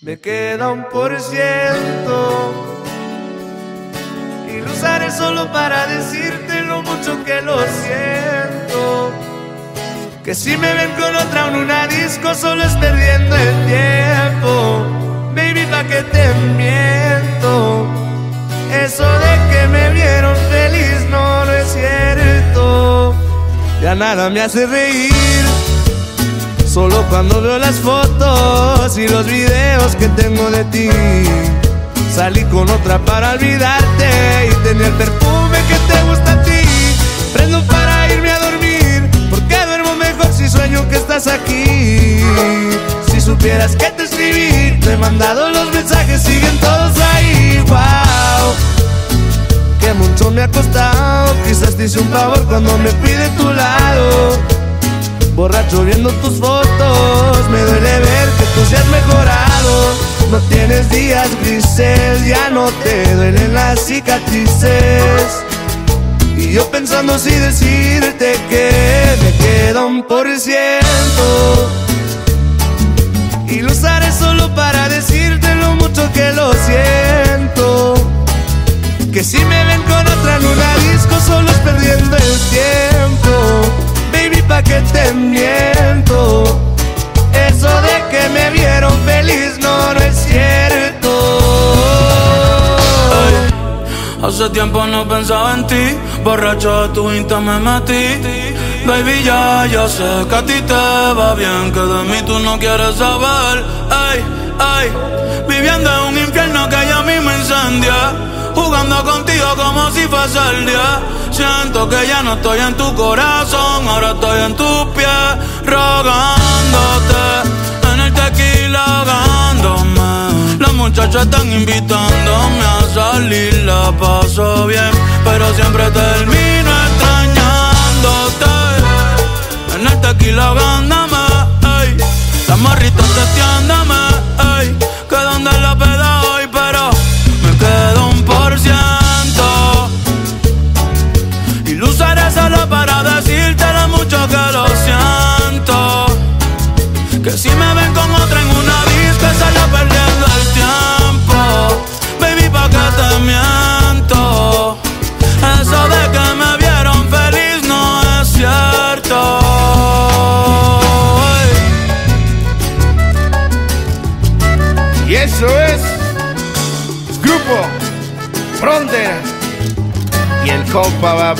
Me queda un por ciento y lo usaré solo para decirte lo mucho que lo siento. Que si me ven con otra en una disco solo es perdiendo el tiempo. Baby, pa' que te miento. Eso de que me vieron feliz no, no es cierto. Ya nada me hace reír. Solo cuando veo las fotos y los videos que tengo de ti. Salí con otra para olvidarte y tenía el perfume que te gusta a ti. Prendo para irme a dormir, porque duermo mejor si sueño que estás aquí. Si supieras que te escribí, te he mandado los mensajes, siguen todos ahí. Wow, que mucho me ha costado. Quizás te hice un favor cuando me fui de tu lado. Borracho viendo tus fotos, me duele ver que tú seas mejorado. No tienes días grises, ya no te duelen las cicatrices. Y yo pensando si decirte que me queda un por ciento. Y lo usaré solo para decirte lo mucho que lo siento. Que si me ven con otra en una disco solo es perdiendo el tiempo. Pa' que te miento. Eso de que me vieron feliz no, no es cierto. Hace tiempo no pensaba en ti, borracho de tu insta me metí. Baby, ya, ya sé que a ti te va bien, que de mí tú no quieres saber. Ay, ay, viviendo en un infierno que ya mismo incendia. Jugando contigo si fuese el día. Siento que ya no estoy en tu corazón, ahora estoy en tus pies, rogándote. En el tequila ahogándome. Las muchachas están invitándome a salir, la paso bien, pero siempre termino extrañándote. En el tequila ahogándome. Las morritas testeándome, ey.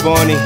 Morning.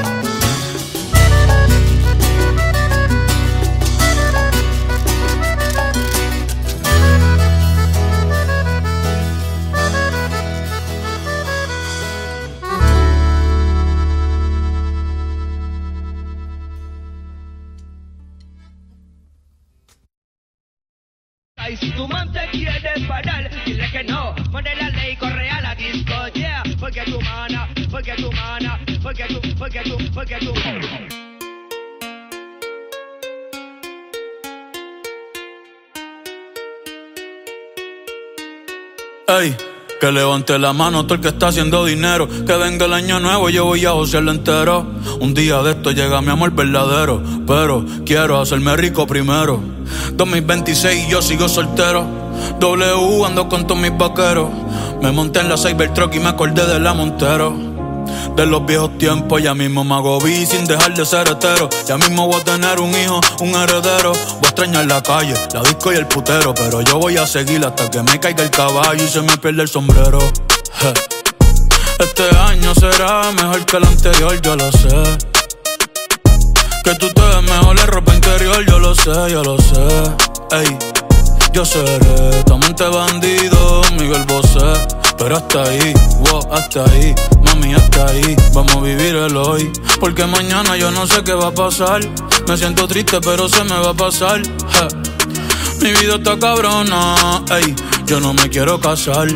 Ey, que levante la mano todo el que está haciendo dinero. Que venga el año nuevo, yo voy a josearlo entero. Un día de esto llega mi amor verdadero. Pero quiero hacerme rico primero. 2026 y yo sigo soltero. W ando con todos mis vaqueros. Me monté en la Cybertruck y me acordé de la Montero. De los viejos tiempos, ya mismo me hago sin dejar de ser hetero. Ya mismo voy a tener un hijo, un heredero. Voy a extrañar la calle, la disco y el putero. Pero yo voy a seguir hasta que me caiga el caballo y se me pierda el sombrero. Este año será mejor que el anterior, yo lo sé. Que tú te ves mejor en ropa interior, yo lo sé, yo lo sé. Ey, yo seré tu amante bandido, Miguel Bosé. Pero hasta ahí, wow, hasta ahí, mami, hasta ahí. Vamos a vivir el hoy. Porque mañana yo no sé qué va a pasar. Me siento triste, pero se me va a pasar. Mi vida está cabrona, ey, yo no me quiero casar.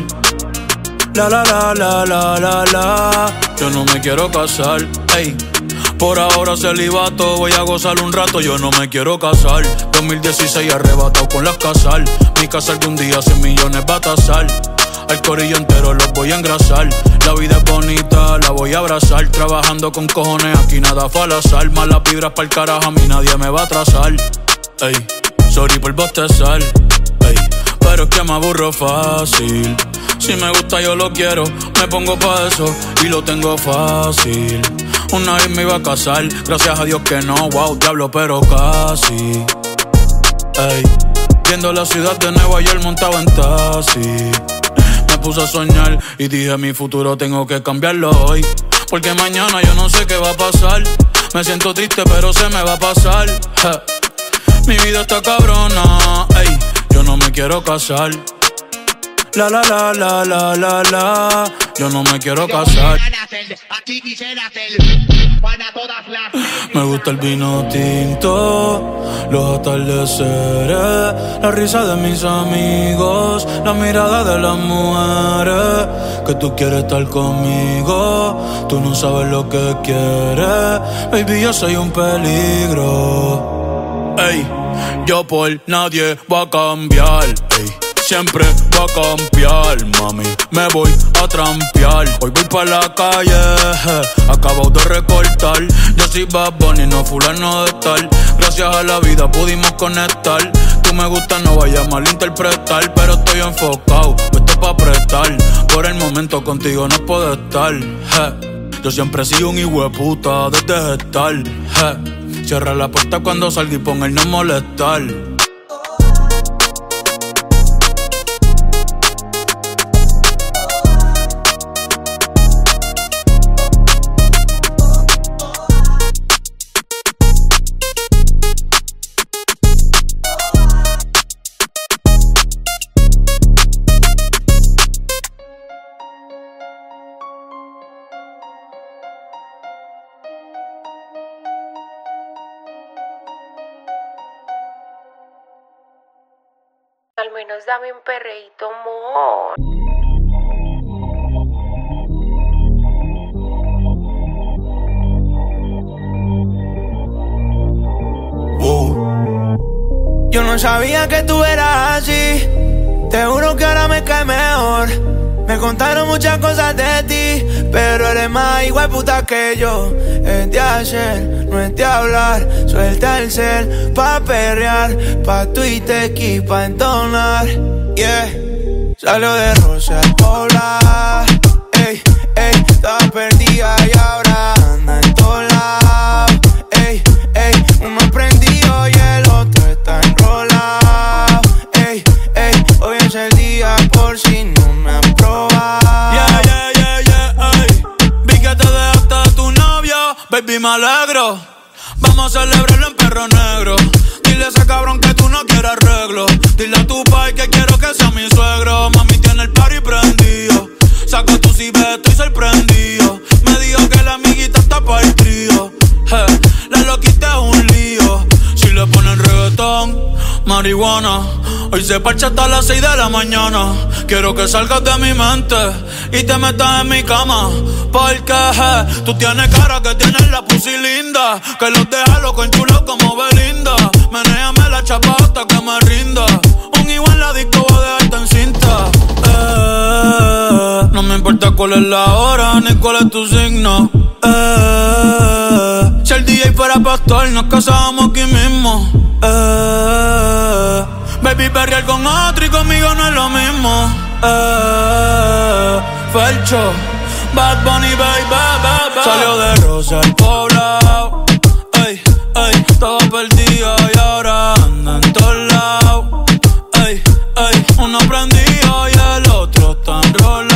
La la la la la la la, yo no me quiero casar, ey. Por ahora celibato, voy a gozar un rato, yo no me quiero casar. 2016 arrebatado con las casal. Mi casa algún día 100 millones va a tasar. Al corillo entero los voy a engrasar. La vida es bonita, la voy a abrazar. Trabajando con cojones, aquí nada fue al azar. Malas vibras pa'l carajo, a mí nadie me va a atrasar. Ey, sorry por bostezar. Ey, pero es que me aburro fácil. Si me gusta yo lo quiero, me pongo pa' eso y lo tengo fácil. Una vez me iba a casar, gracias a Dios que no, wow, diablo, pero casi. Ey, viendo la ciudad de Nueva York montado en taxi. Me puse a soñar y dije mi futuro tengo que cambiarlo hoy. Porque mañana yo no sé qué va a pasar. Me siento triste, pero se me va a pasar. Mi vida está cabrona, ey, yo no me quiero casar. La la la la la la la, yo no me quiero casar. Me gusta el vino tinto, los atardeceres, la risa de mis amigos, la mirada de las mujeres. Que tú quieres estar conmigo, tú no sabes lo que quieres. Baby, yo soy un peligro. Ey, yo por nadie voy a cambiar. Ey siempre va a cambiar, mami. Me voy a trampear. Hoy voy pa' la calle, acabo de recortar. Yo soy Bad Bunny, no fulano de tal. Gracias a la vida pudimos conectar. Tú me gusta, no vaya a malinterpretar. Pero estoy enfocado, esto pa' prestar. Por el momento contigo no puedo estar. Yo siempre he sido un hijo de puta desde estar. Cierra la puerta cuando salga y pon el no molestar. Al menos dame un perreíto, amor. Yo no sabía que tú eras así. Te juro que ahora me cae mejor. Me contaron muchas cosas de ti, pero eres más igual puta que yo. Es de hacer, no es de hablar. Suelta el cel pa' perrear, pa' Twitter y pa' entonar. Yeah, salió de Rosa al baby, me alegro. Vamos a celebrarlo en perro negro. Dile a ese cabrón que tú no quieres arreglo. Dile a tu pai que quiero que sea mi suegro. Mami tiene el party prendido. Saca tu si estoy sorprendido. Me dijo que la amiguita está para el trío. Eh, la loquita es un lío. Si le ponen reggaetón, marihuana. Hoy se parcha hasta las 6 de la mañana. Quiero que salgas de mi mente y te metas en mi cama. Porque eh, tú tienes cara que tienes la pussy linda. Que los deja loco en como Belinda. Menéame la chapa hasta que me rinda. Un igual la disco voy a en cinta. Eh, no me importa cuál es la hora ni cuál es tu signo. Eh, si el DJ fuera pastor, nos casábamos aquí mismo. Eh, baby, perrear con otro y conmigo no es lo mismo. Eh, Felcho, Bad Bunny, baby, baby. Salió de Rosa al poblado. Ey, ey, estaba perdida y ahora anda en todos lados. Ey, ey, uno prendido y el otro está enrolado.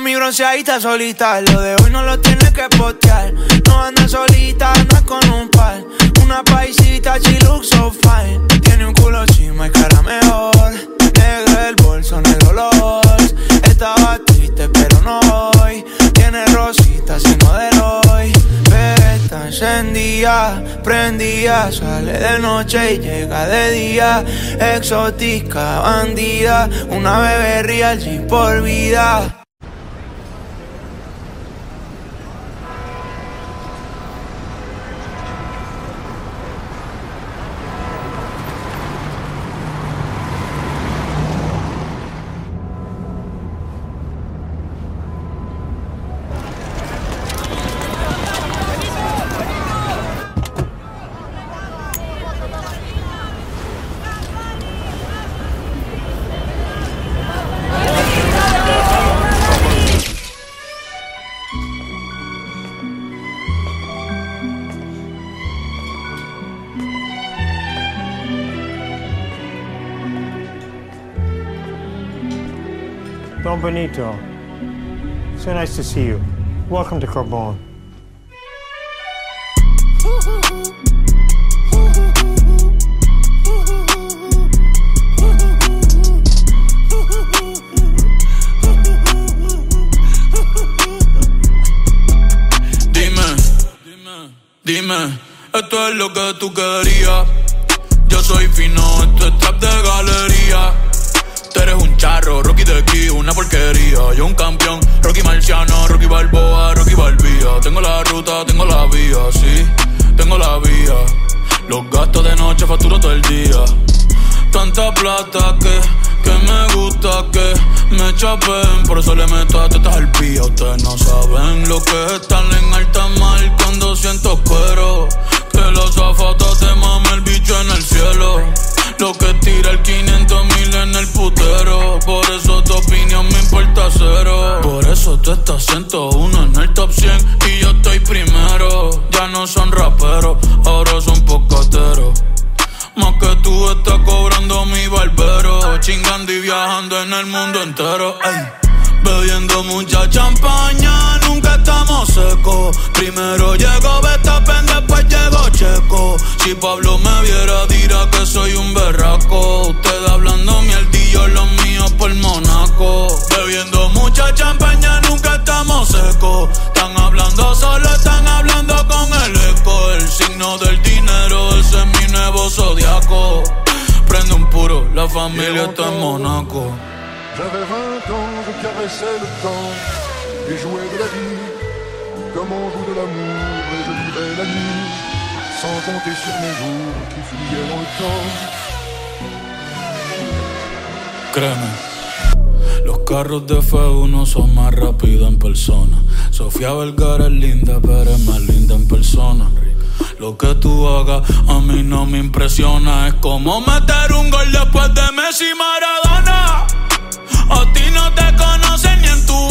Mami bronceadita solita, lo de hoy no lo tienes que postear. No anda solita, anda con un par. Una paisita, she looks fine. Tiene un culo chima y cara mejor. Negro el bolso, negro los. Estaba triste, pero no hoy. Tiene rositas y no de hoy. Pero está encendida, prendida. Sale de noche y llega de día. Exótica, bandida. Una bebé real, G por vida. Don Benito. So nice to see you. Welcome to Carbon. Dime, esto es lo que tú querías. Yo soy fino, esto es trap de galería. Charro, Rocky de aquí, una porquería. Yo un campeón, Rocky Marciano, Rocky Balboa, Rocky Balbía. Tengo la ruta, tengo la vía, sí, tengo la vía. Los gastos de noche facturo todo el día. Tanta plata que, que me gusta que me chapen. Por eso le meto a tetas al pía. Ustedes no saben lo que es estar en alta mar cuando siento cuero. Que los zapatos te mame el bicho en el cielo. Lo que tira el 500 mil en el putero. Por eso tu opinión me importa cero. Por eso tú estás 101 en el top 100 y yo estoy primero. Ya no son raperos, ahora son pocateros. Más que tú estás cobrando mi barbero. Chingando y viajando en el mundo entero. Ey. Bebiendo mucha champaña, estamos secos. Primero llegó Betapen, después llegó Checo. Si Pablo me viera, dirá que soy un berraco. Usted hablando mierdillo, los míos por Monaco. Bebiendo mucha champaña, nunca estamos secos. Están hablando solo, están hablando con el eco. El signo del dinero, ese es mi nuevo zodiaco. Prende un puro, la familia está en Monaco. J'avais 20 ans, je caressais le et jouais de la vie comme on joue de l'amour et je vivais la nuit sans compter sur mes jours qui fuyaient dans le temps. Créeme, los carros de F1 son más rápidos en persona. Sofía Vergara es linda, pero es más linda en persona. Lo que tú hagas a mí no me impresiona. Es como meter un gol después de Messi Maradona. A ti no te conocen ni en tu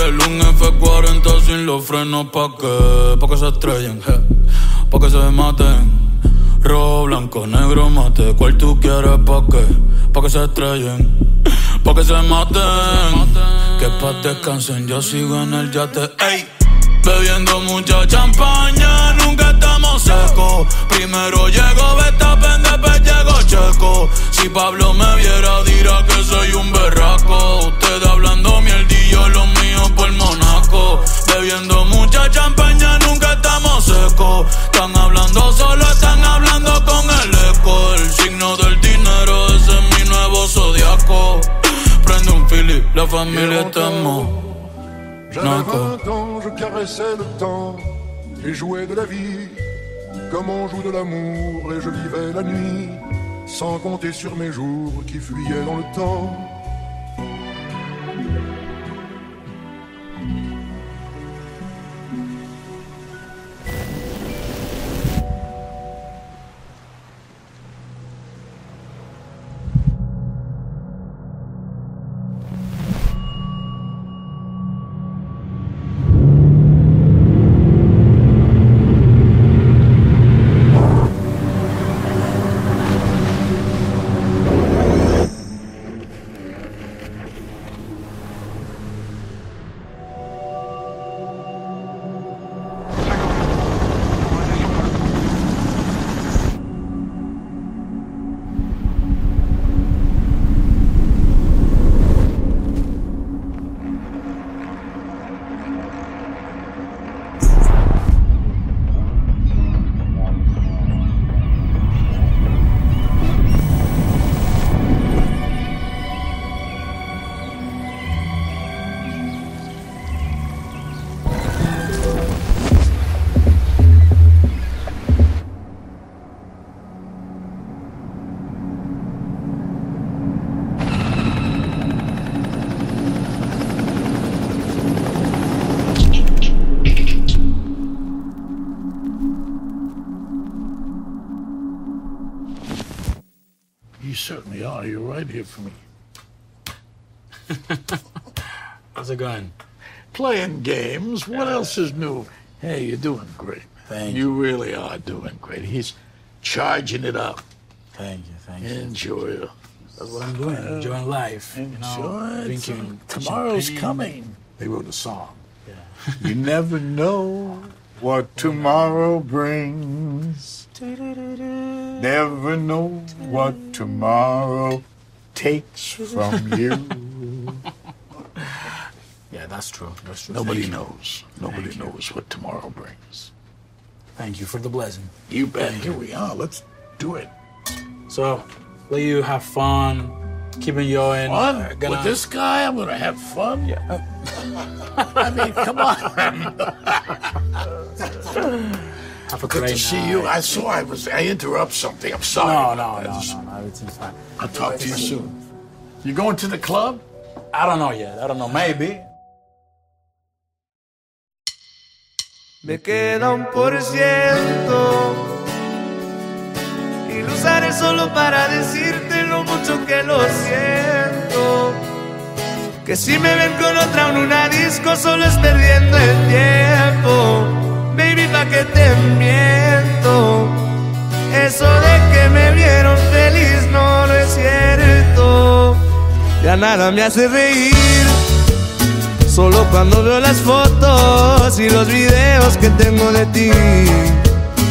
haters un F40 sin los frenos. ¿Pa' qué? Pa' que se estrellen. Pa' que se maten. Rojo, blanco, negro, mate. ¿Cuál tú quieres? ¿Pa' qué? Pa' que se estrellen. Pa' que se maten. Que pa' descansen, yo sigo en el yate. Ey. Bebiendo mucha champaña, secos. Primero llegó Betapen, después llegó Checo. Si Pablo me viera, dirá que soy un berraco. Ustedes hablando mierdillo, los míos por Monaco. Bebiendo mucha champaña, nunca estamos secos. Están hablando solo, están hablando con el eco. El signo del dinero, ese es mi nuevo zodiaco. Prende un fili, la familia está en. J'avais 20 ans, je caressais le temps et jouais de la vie comme on joue de l'amour et je vivais la nuit sans compter sur mes jours qui fuyaient dans le temps. Are. You're right here for me. How's it going? Playing games. What else is new? Hey, you're doing great. Thank you. really are doing great. He's charging it up. Thank you, thank you. Enjoy it. That's what I'm doing. Enjoying life. You Enjoy know, it. Tomorrow's champagne. coming. They wrote a song. Yeah. you never know what tomorrow brings. Never know what tomorrow takes from you. Yeah, that's true. That's true. Nobody Thank you. knows. Nobody knows what tomorrow brings. Thank you for the blessing. You bet. Here we are. Let's do it. So, let you have fun, keeping you in. Fun uh, gonna- with this guy. I'm gonna have fun. Yeah. I mean, come on. Have a Good great to see night. you. I saw I was. I interrupt something. I'm sorry. No, no, no, just- no, no. Everything's fine. I'll talk to you soon. You going to the club? I don't know yet. I don't know. Maybe. Me queda un por ciento y lo usaré solo para decirte lo mucho que lo siento. Que si me ven con otra en una disco solo es perdiendo el tiempo. Baby, pa' que te miento. Eso de que me vieron feliz no, no es cierto. Ya nada me hace reír. Solo cuando veo las fotos y los videos que tengo de ti.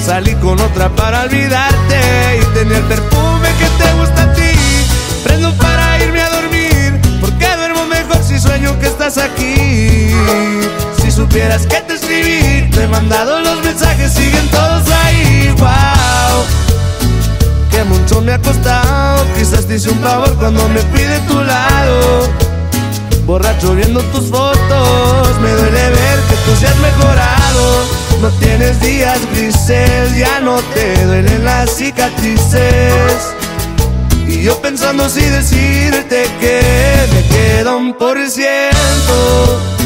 Salí con otra para olvidarte y tenía el perfume que te gusta a ti. Prendo para irme a dormir, porque duermo mejor si sueño que estás aquí. Si supieras que te escribí, te he mandado los mensajes, siguen todos ahí. Wow, que mucho me ha costado. Quizás te hice un favor cuando me fui de tu lado. Borracho viendo tus fotos, me duele ver que tú seas mejorado. No tienes días grises, ya no te duelen las cicatrices. Y yo pensando si decirte que me queda un por ciento.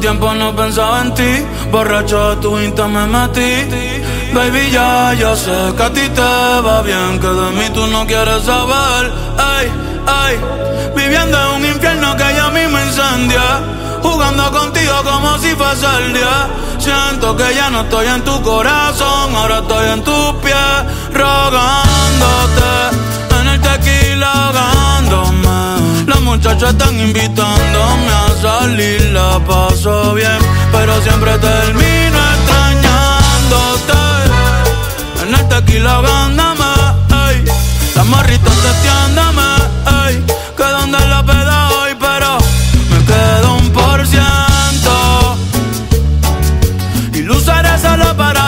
Tiempo no pensaba en ti, borracho de tu insta me metí. Baby, ya, ya sé que a ti te va bien, que de mí tú no quieres saber. Ay, ay, viviendo en un infierno que ya mismo incendia. Jugando contigo como si fuese el día. Siento que ya no estoy en tu corazón, ahora estoy en tus pies, rogándote. En el tequila muchachas están invitándome a salir, la paso bien, pero siempre termino extrañándote. En el tequila ahogándome, ey. Las morritas testeándome, ey. Que donde la peda hoy, pero me quedo un por ciento. Y lo usaré solo para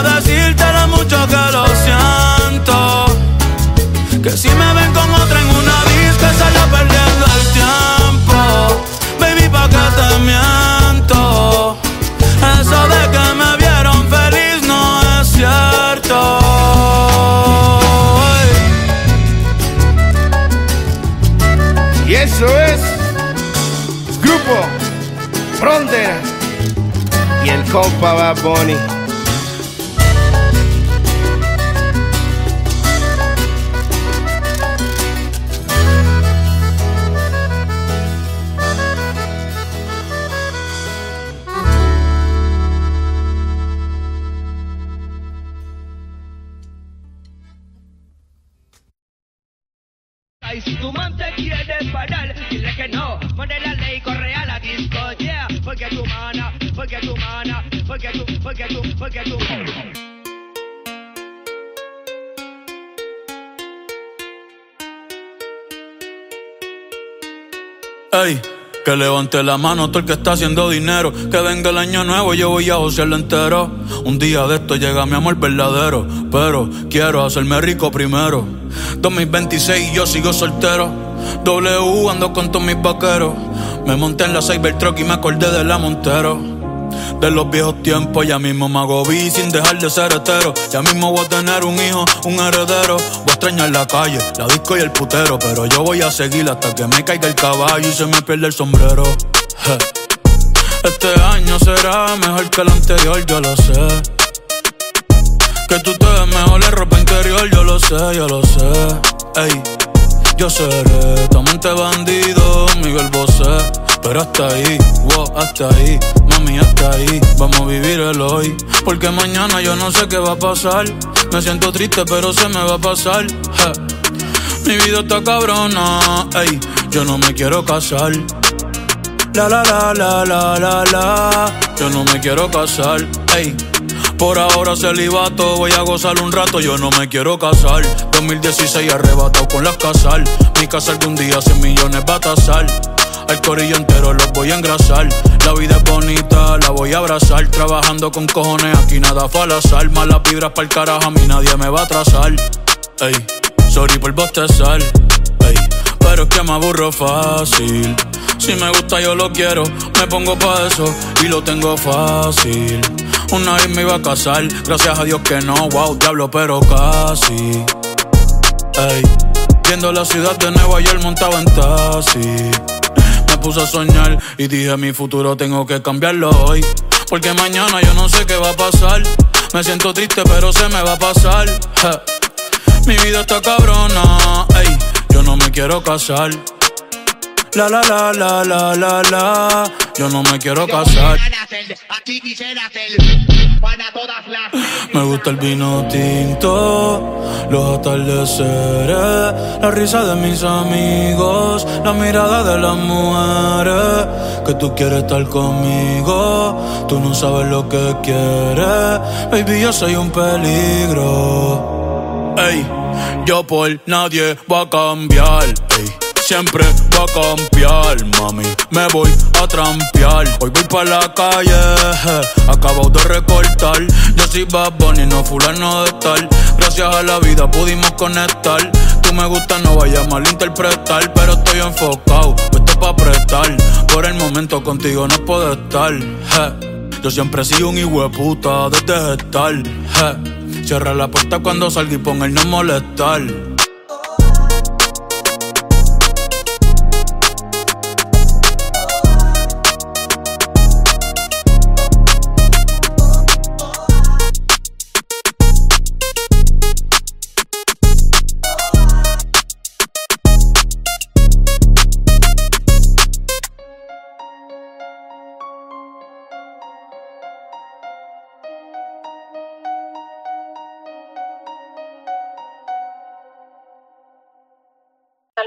y el compa Ey, que levante la mano todo el que está haciendo dinero. Que venga el año nuevo, yo voy a josearlo entero. Un día de esto llega mi amor verdadero. Pero quiero hacerme rico primero. 2026 y yo sigo soltero. W ando con todos mis vaqueros. Me monté en la Cybertruck y me acordé de la Montero. De los viejos tiempos. Ya mismo me hago sin dejar de ser hetero. Ya mismo voy a tener un hijo, un heredero. Voy a extrañar la calle, la disco y el putero. Pero yo voy a seguir hasta que me caiga el caballo y se me pierda el sombrero. Este año será mejor que el anterior, yo lo sé. Que tú te ves mejor en ropa interior, yo lo sé, yo lo sé. Ey, yo seré tu amante bandido, Miguel Bosé. Pero hasta ahí, wow, hasta ahí, mami, hasta ahí. Vamos a vivir el hoy. Porque mañana yo no sé qué va a pasar. Me siento triste, pero se me va a pasar. Mi vida está cabrona, ey, yo no me quiero casar. La la la la la la la, yo no me quiero casar, ey. Por ahora celibato, voy a gozar un rato, yo no me quiero casar. 2016 arrebatado con las casal. Mi casa algún día 100 millones va a tasar. Al corillo entero los voy a engrasar. La vida es bonita, la voy a abrazar. Trabajando con cojones, aquí nada fue al. Malas vibras para el carajo, a mí nadie me va a atrasar. Ey, sorry por bostezar. Ey, pero es que me aburro fácil. Si me gusta yo lo quiero, me pongo pa' eso y lo tengo fácil. Una vez me iba a casar, gracias a Dios que no, wow, diablo, pero casi. Ey, viendo la ciudad de Nueva York montaba en taxi. Puse a soñar y dije mi futuro tengo que cambiarlo hoy. Porque mañana yo no sé qué va a pasar. Me siento triste, pero se me va a pasar. Mi vida está cabrona, ey, yo no me quiero casar. La la la la la la la. Yo no me quiero casar. Me gusta el vino tinto, los atardeceres, la risa de mis amigos, la mirada de las mujeres. Que tú quieres estar conmigo, tú no sabes lo que quieres. Baby, yo soy un peligro. Ey, yo por nadie voy a cambiar. Ey siempre va a cambiar, mami. Me voy a trampear. Hoy voy pa' la calle, acabo de recortar. Yo soy Bad Bunny, no fulano de tal. Gracias a la vida pudimos conectar. Tú me gusta, no vaya a malinterpretar. Pero estoy enfocado, esto pa' prestar. Por el momento contigo no puedo estar. Yo siempre he sido un hijo de puta desde estar. Cierra la puerta cuando salga y ponga el no molestar.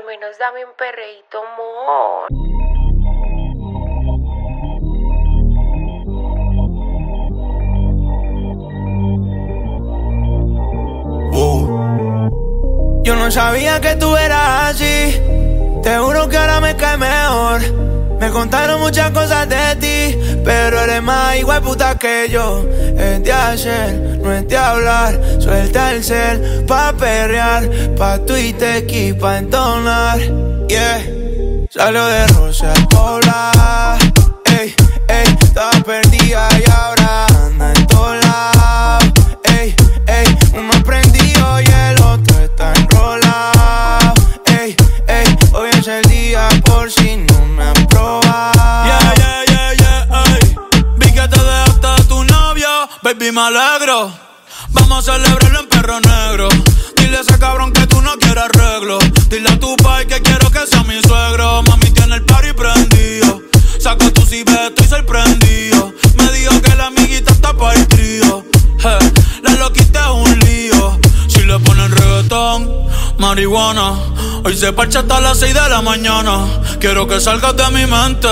Al menos dame un perreíto, amor. Yo no sabía que tú eras así. Te juro que ahora me cae mejor. Me contaron muchas cosas de ti, pero eres más igual puta que yo. Es de hacer, no es hablar. Suelta el cel pa' perrear, pa' Twitter y pa' entonar. Yeah, salió de Rosa Pola. Baby, me alegro. Vamos a celebrarlo en perro negro. Dile a ese cabrón que tú no quieres arreglo. Dile a tu pai que quiero que sea mi suegro. Mami tiene el party prendido. Saca tu cibe, estoy sorprendido. Marihuana. Hoy se parcha hasta las 6 de la mañana. Quiero que salgas de mi mente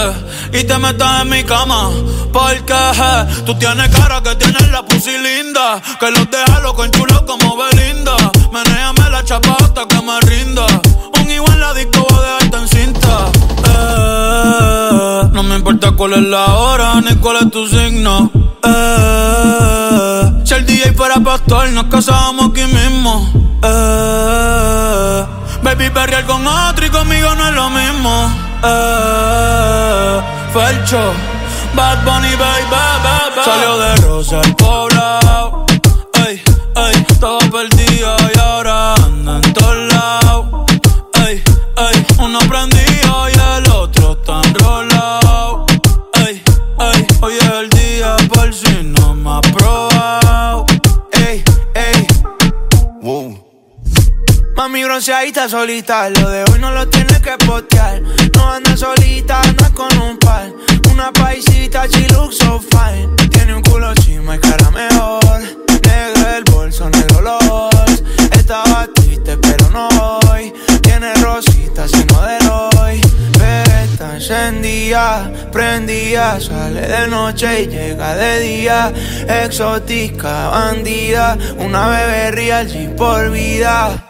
y te metas en mi cama. Porque je, tú tienes cara que tienes la pussy linda. Que los deja loco chulo como Belinda. Menéame la chapa hasta que me rinda. Un igual la disco voy a dejarte en cinta. Eh, no me importa cuál es la hora ni cuál es tu signo. Eh, si el DJ fuera pastor, nos casábamos aquí mismo. Eh, baby, perrear con otro y conmigo no es lo mismo. Eh, Felcho, Bad Bunny, baby, baby. Salió de Rosa el poblado. Mami bronceadita solita, lo de hoy no lo tienes que postear. No anda solita, anda con un par. Una paisita, she looks fine. Tiene un culo chima y cara mejor. Negro el bolso, negro los. Estaba triste, pero no hoy. Tiene rositas y no de hoy. Está encendida, prendida. Sale de noche y llega de día. Exótica, bandida. Una bebé real, por vida.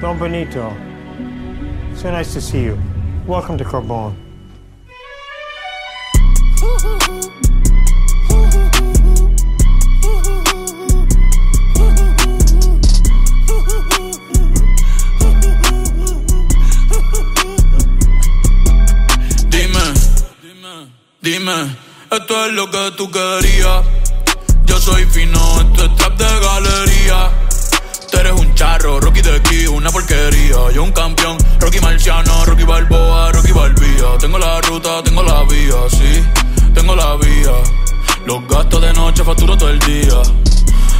Don Benito. So nice to see you. Welcome to Corbon. Dime, esto es lo que tú querías. Yo soy fino, esto es trap de galería. Charro, Rocky de aquí, una porquería. Yo un campeón, Rocky Marciano, Rocky Balboa, Rocky Balbía. Tengo la ruta, tengo la vía, sí, tengo la vía. Los gastos de noche facturo todo el día.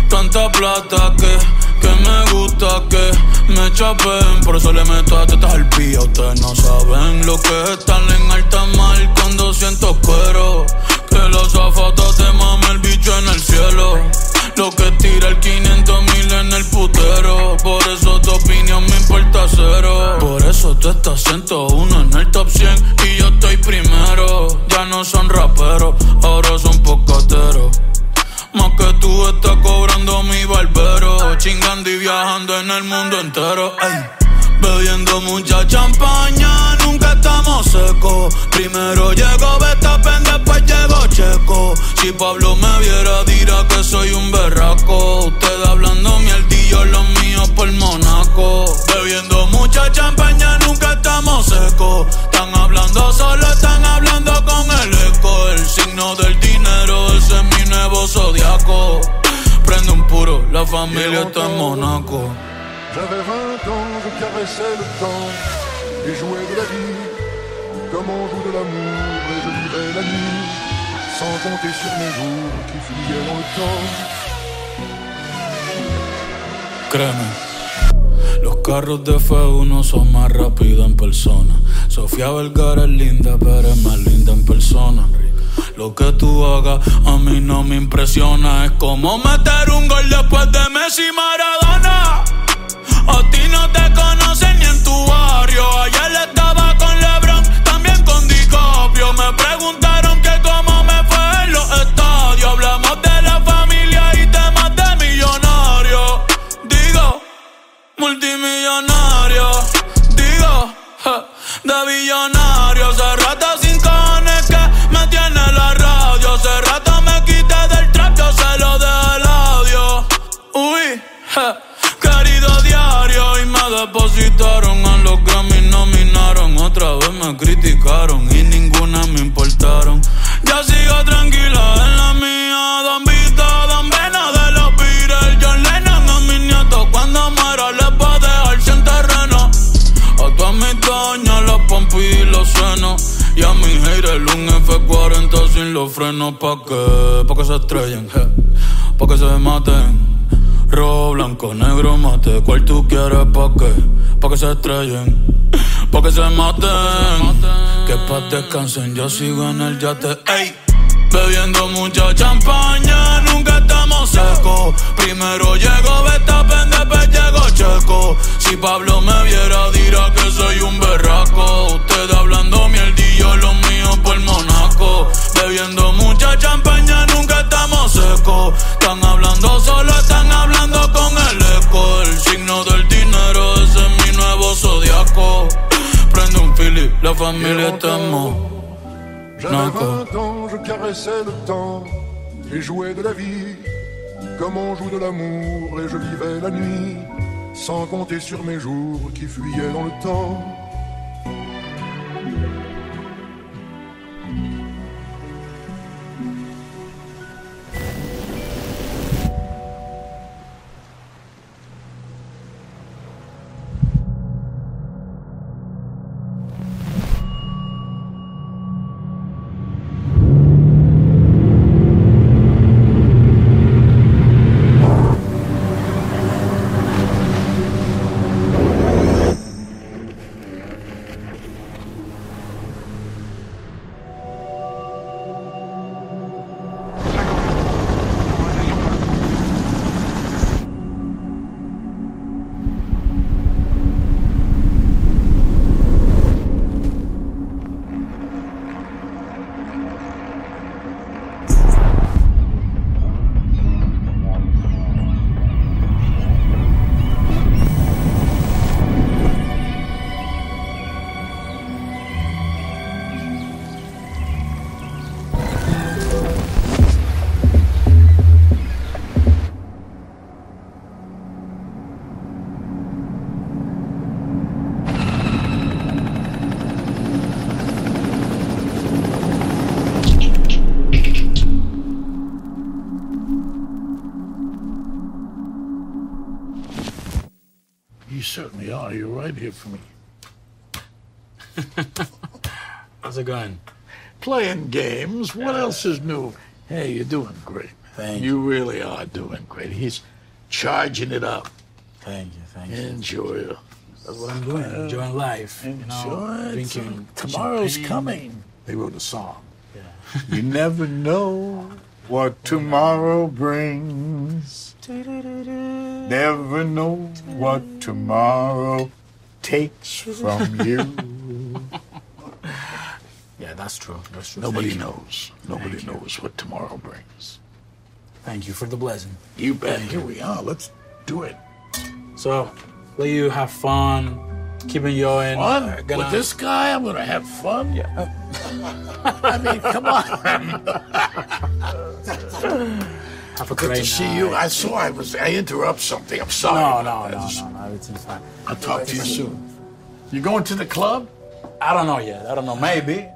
Tanta plata que, que me gusta que me chapen. Por eso le meto a tetas al pía. Ustedes no saben lo que es estar en alta mar cuando siento cuero. Que los zapatos te mame el bicho en el cielo. Lo que tira el 500 mil en el putero. Por eso tu opinión me importa cero. Por eso tú estás 101 en el top 100 y yo estoy primero. Ya no son raperos, ahora son pocateros. Más que tú estás cobrando mi barbero. Chingando y viajando en el mundo entero. Ey. Bebiendo mucha champaña, nunca estamos secos. Primero llegó Checo. Si Pablo me viera, dirá que soy un berraco. Usted hablando mierdillo, los míos por Monaco. Bebiendo mucha champaña, nunca estamos secos. Están hablando solo, están hablando con el eco. El signo del dinero, ese es mi nuevo zodiaco. Prende un puro, la familia está en Monaco. J'avais 20 ans, je caressais le temps et jouais de la vie comme on joue de la nuit sans compter sur mes jours qui. Créeme, los carros de F1 son más rápidos en persona. Sofía Vergara es linda, pero es más linda en persona. Lo que tú hagas a mí no me impresiona. Es como meter un gol después de Messi Maradona. ¿Pa' qué? Pa' que se estrellen, je. Pa' que se maten. Rojo, blanco, negro, mate. ¿Cuál tú quieres? ¿Pa' qué? Pa' que se estrellen. Pa' que se maten. Que pa' descansen, yo sigo en el yate. Ey. Bebiendo mucha champaña, nunca estamos secos. Primero llego Betapen, después llego Checo. Si Pablo me viera, dirá que soy un berraco. Ustedes hablando mierdillo, lo mío por Monaco. Bebiendo mucha champaña, nunca estamos secos. Están hablando solo, están hablando con el eco. El signo del dinero, ese es mi nuevo zodiaco. Prende un fili, la familia estamos. J'avais 20 ans, je caressais le temps et jouais de la vie comme on joue de l'amour et je vivais la nuit sans compter sur mes jours qui fuyaient dans le temps. Are. You're right here for me. How's it going? Playing games. What else is new? Hey, you're doing great. Thank you. You really are doing great. He's charging it up. Thank you, thank you. Enjoy it. That's what I'm doing. Enjoying life. You Enjoy know, it. drinking. Tomorrow's champagne. coming. They wrote a song. Yeah. you never know what tomorrow brings. Never know what tomorrow takes from you. Yeah, that's true. That's true. Nobody Thank you. knows. Nobody knows what tomorrow brings. Thank you for the blessing. You bet. Here we are. Let's do it. So, let you have fun, keeping you in. Fun uh, gonna- with this guy? I'm gonna have fun. Yeah. I mean, come on. Have a Good great to see you. I saw I was. I interrupt something. I'm sorry. No, no, I no, just- no, no. Everything's fine. I'll talk to you soon. You going to the club? I don't know yet. I don't know. Maybe.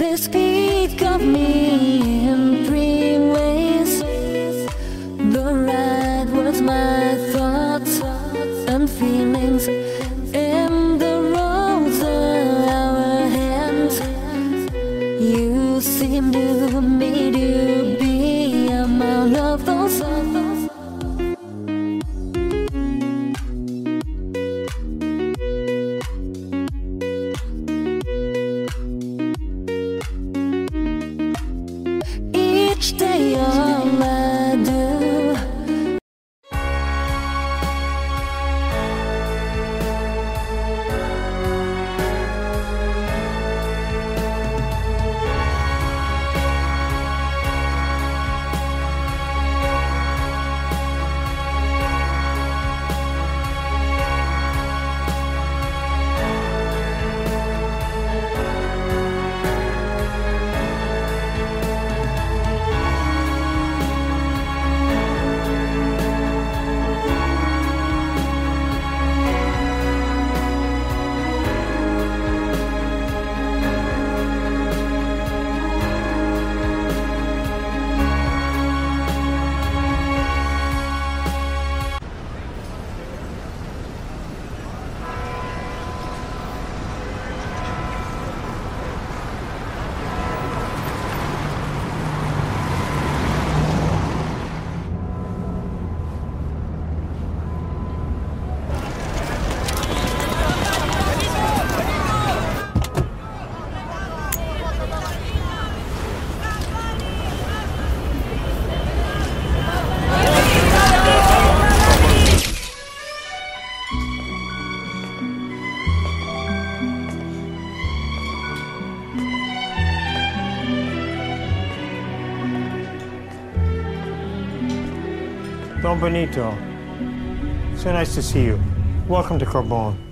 They speak of me in three Don Benito. So nice to see you. Welcome to Corbon.